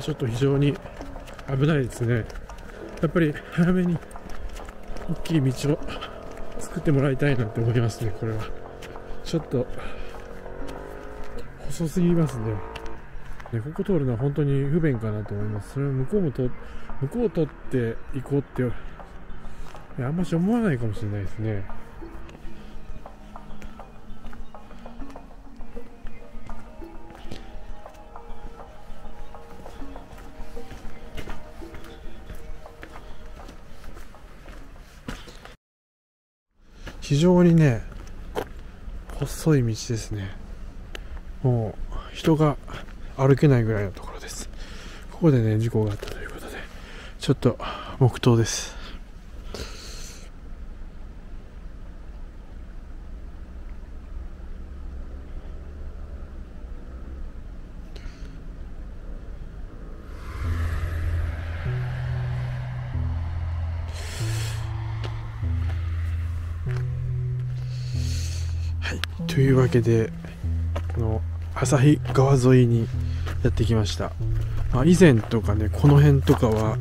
ちょっと非常に危ないですね。やっぱり早めに大きい道を作ってもらいたいなって思いますねこれは。ちょっと細すぎますね。ねここ通るのは本当に不便かなと思います。それは向こうもと向こうを取って行こうってあんまし思わないかもしれないですね。非常にね細い道ですね。もう人が歩けないぐらいのところです。ここでね事故があったということでちょっと黙祷です。というわけでこの旭川沿いにやってきました、まあ、以前とかねこの辺とかは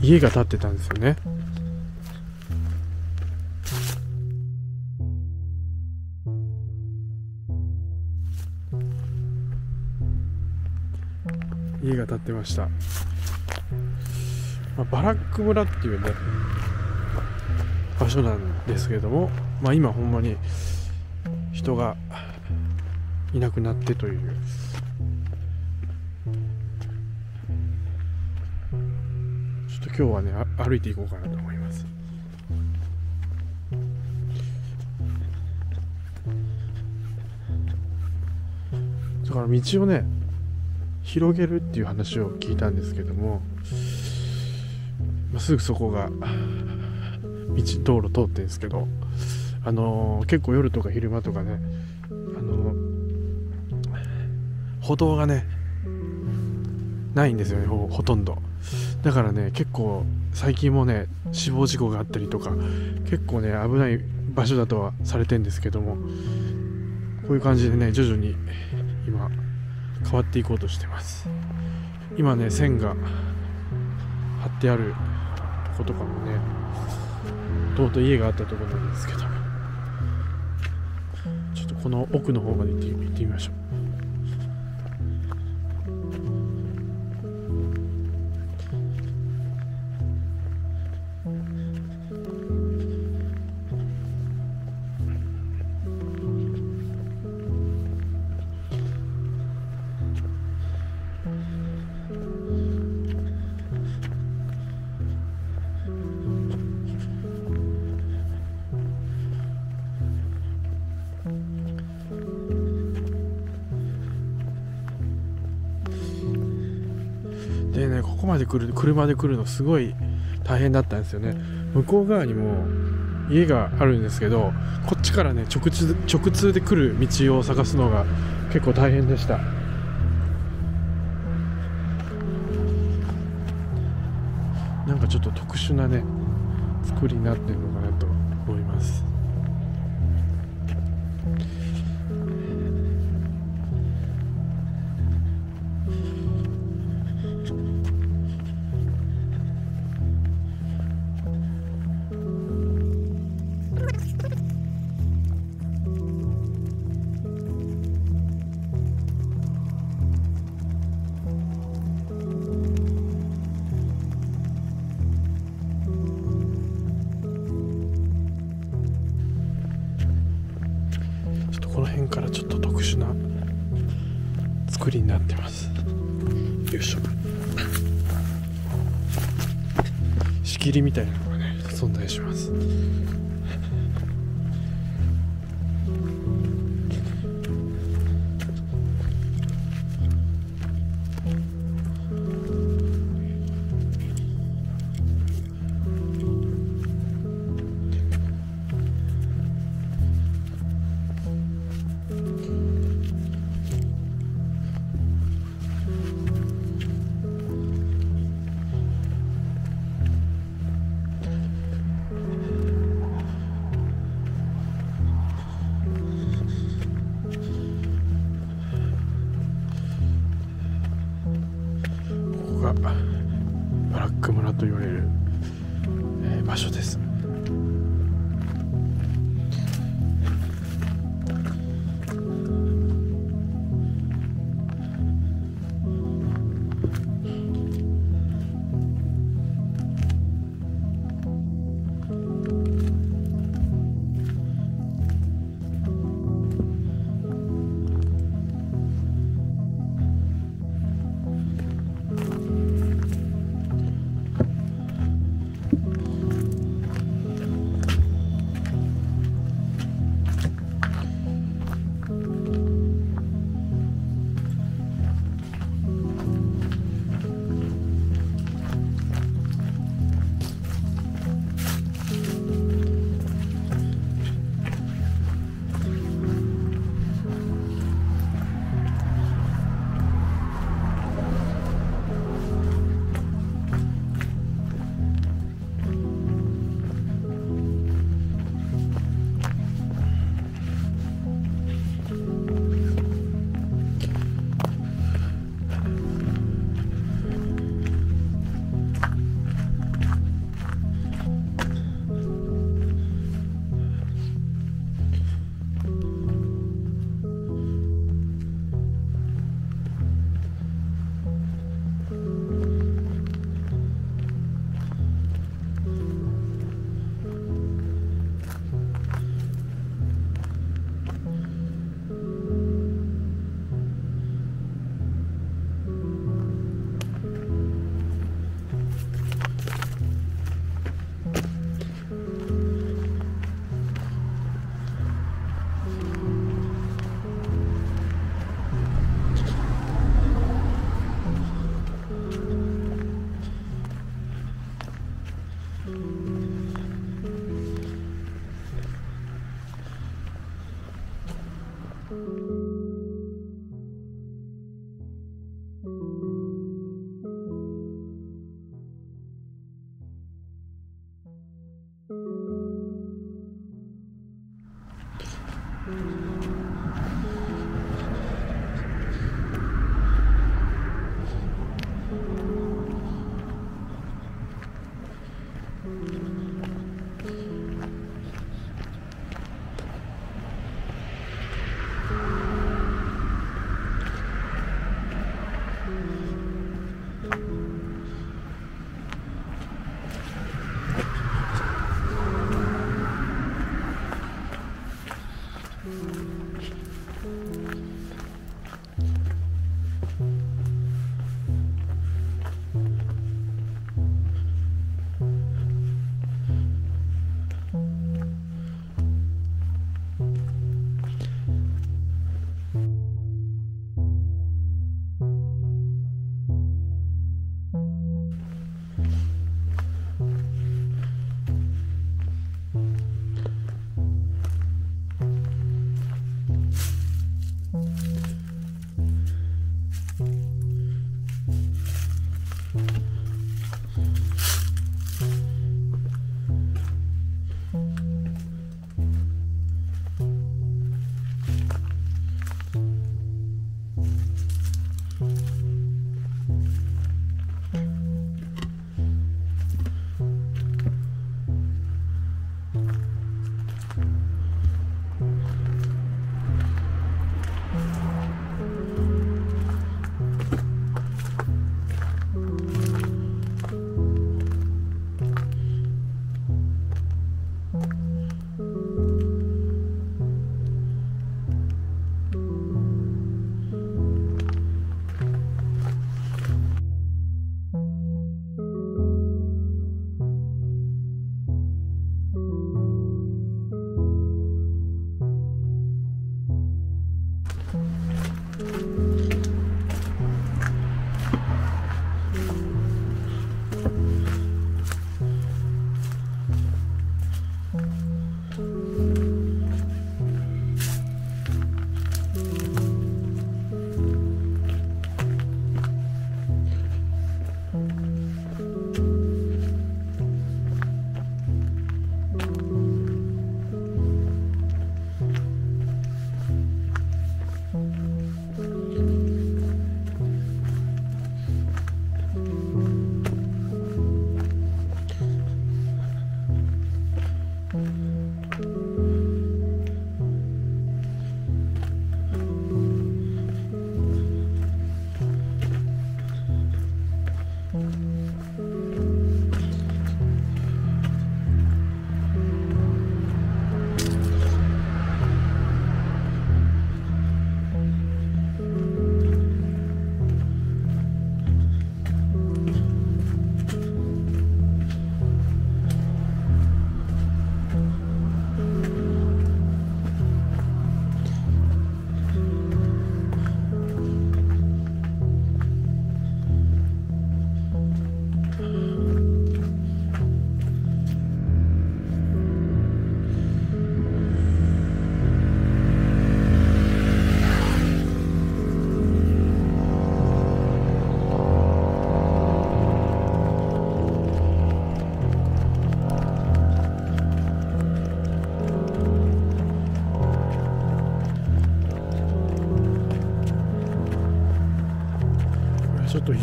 家が建ってたんですよね。家が建ってました、まあ、バラック村っていうね場所なんですけども、まあ、今ほんまに人がいなくなってという。ちょっと今日はね歩いていこうかなと思います。だから道をね広げるっていう話を聞いたんですけども、まあ、すぐそこが道道路通ってるんですけどあのー、結構夜とか昼間とかねあのー、歩道がねないんですよねほとんど。だからね結構最近もね死亡事故があったりとか結構ね危ない場所だとはされてんですけどもこういう感じでね徐々に今変わっていこうとしてます。今ね線が張ってあるとことかもねとうとう家があったところなんですけど。この奥の方まで行って行ってみましょう。ここまで来る車で来るのすごい大変だったんですよね。向こう側にも家があるんですけどこっちからね直通直通で来る道を探すのが結構大変でした。なんかちょっと特殊なね作りになってるのかなと思います切りみたいなのがね存在します。場所です。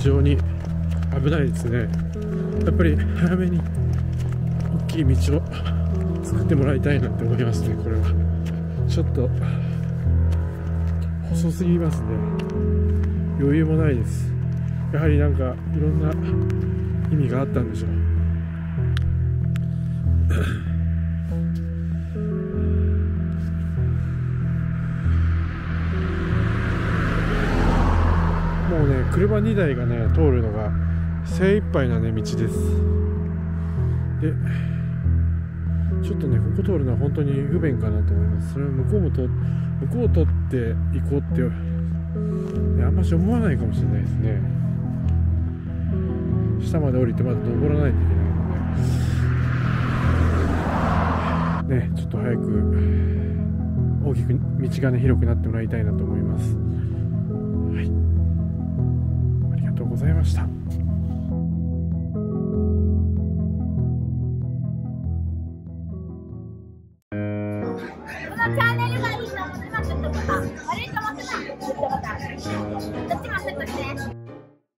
非常に危ないですね。やっぱり早めに大きい道を作ってもらいたいなって思いますねこれは。ちょっと細すぎますね。余裕もないです。やはりなんかいろんな意味があったんでしょう。もうね車2台がね通るのが精一杯なね道です。でちょっとねここ通るのは本当に不便かなと思います。それは向こうもと向こうを取って行こうってあんまし思わないかもしれないですね。下まで降りてまだ登らないといけないので。ねちょっと早く大きく道がね広くなってもらいたいなと思います。ございました。